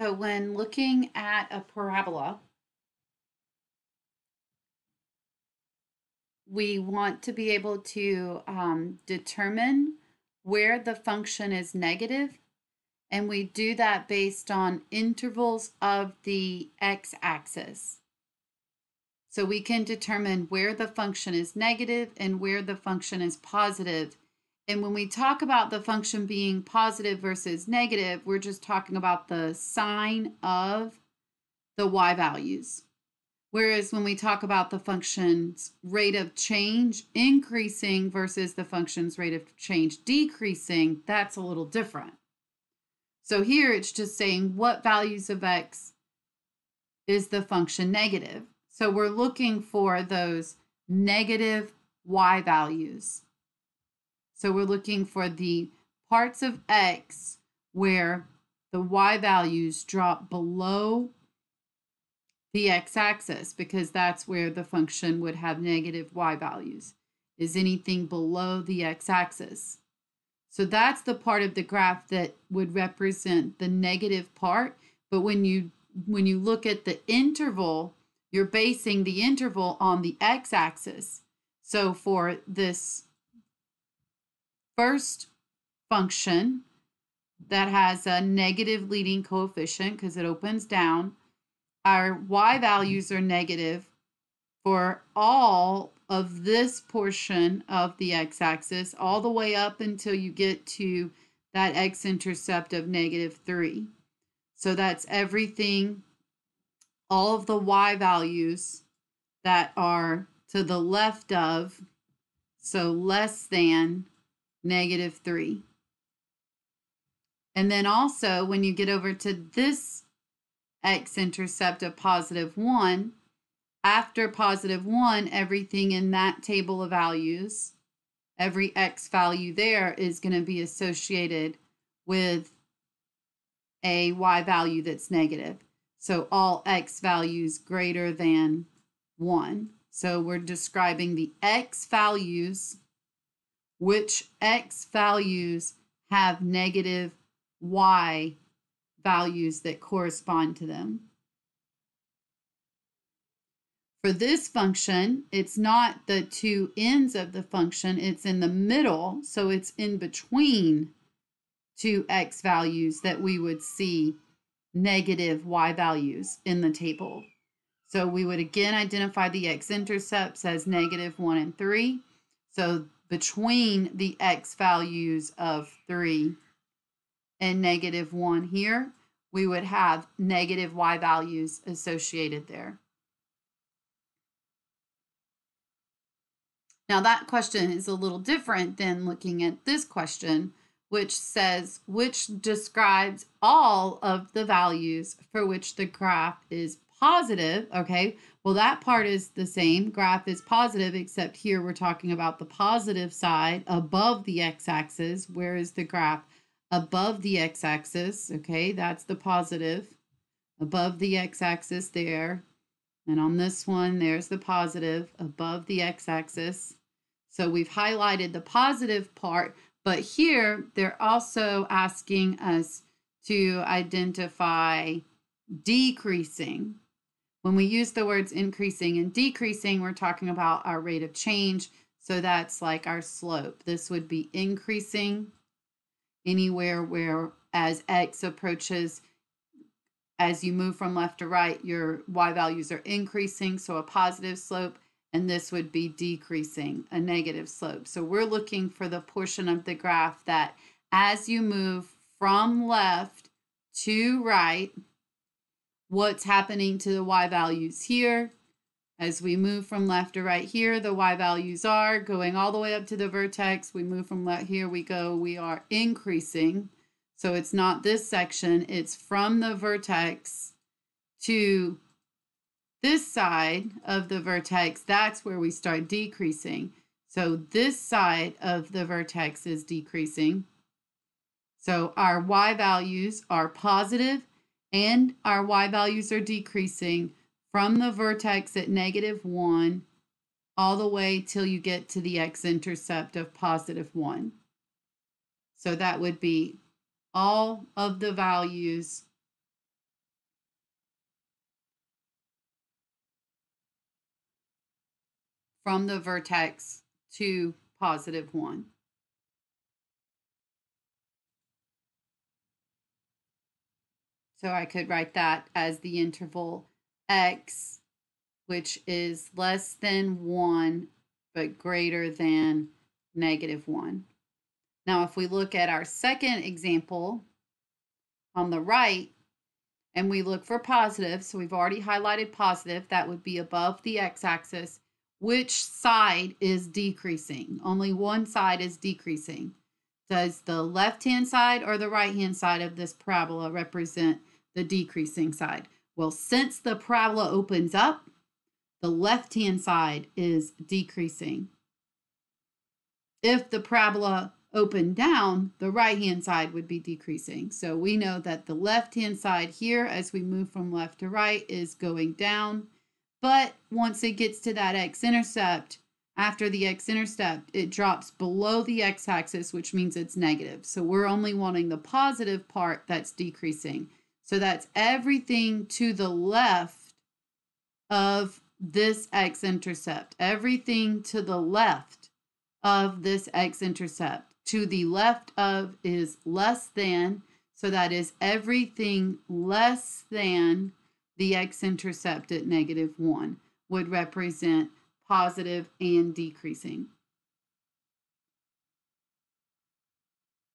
So when looking at a parabola, we want to be able to um, determine where the function is negative, and we do that based on intervals of the x-axis. So we can determine where the function is negative and where the function is positive. And when we talk about the function being positive versus negative, we're just talking about the sign of the y values. Whereas when we talk about the function's rate of change increasing versus the function's rate of change decreasing, that's a little different. So here it's just saying what values of x is the function negative. So we're looking for those negative y values. So we're looking for the parts of x where the y values drop below the x-axis because that's where the function would have negative y values, is anything below the x-axis. So that's the part of the graph that would represent the negative part. But when you when you look at the interval you're basing the interval on the x-axis. So for this first function that has a negative leading coefficient because it opens down, our y values are negative for all of this portion of the x-axis all the way up until you get to that x-intercept of negative 3. So that's everything all of the y values that are to the left of, so less than negative 3. And then also, when you get over to this x-intercept of positive 1, after positive 1, everything in that table of values, every x value there is going to be associated with a y value that's negative. So all x values greater than 1. So we're describing the x values, which x values have negative y values that correspond to them. For this function, it's not the two ends of the function, it's in the middle, so it's in between two x values that we would see negative y values in the table. So we would again identify the x-intercepts as negative 1 and 3. So between the x values of 3 and negative 1 here, we would have negative y values associated there. Now that question is a little different than looking at this question, which says which describes all of the values for which the graph is positive. Okay, well, that part is the same. Graph is positive, except here we're talking about the positive side above the x axis. Where is the graph? Above the x axis. Okay, that's the positive. Above the x axis there. And on this one, there's the positive above the x axis. So we've highlighted the positive part but here, they're also asking us to identify decreasing. When we use the words increasing and decreasing, we're talking about our rate of change. So that's like our slope. This would be increasing anywhere where as x approaches, as you move from left to right, your y values are increasing. So a positive slope and this would be decreasing a negative slope. So we're looking for the portion of the graph that as you move from left to right, what's happening to the y values here. As we move from left to right here, the y values are going all the way up to the vertex. We move from left here, we go, we are increasing. So it's not this section, it's from the vertex to this side of the vertex, that's where we start decreasing. So this side of the vertex is decreasing. So our y values are positive and our y values are decreasing from the vertex at negative 1 all the way till you get to the x-intercept of positive 1. So that would be all of the values from the vertex to positive 1. So I could write that as the interval x, which is less than 1, but greater than negative 1. Now, if we look at our second example on the right, and we look for positive, so we've already highlighted positive, that would be above the x-axis, which side is decreasing? Only one side is decreasing. Does the left-hand side or the right-hand side of this parabola represent the decreasing side. Well, since the parabola opens up, the left-hand side is decreasing. If the parabola opened down, the right-hand side would be decreasing. So we know that the left-hand side here, as we move from left to right, is going down. But once it gets to that x-intercept, after the x-intercept, it drops below the x-axis, which means it's negative. So we're only wanting the positive part that's decreasing. So that's everything to the left of this x-intercept. Everything to the left of this x-intercept. To the left of is less than, so that is everything less than the x-intercept at negative 1 would represent positive and decreasing.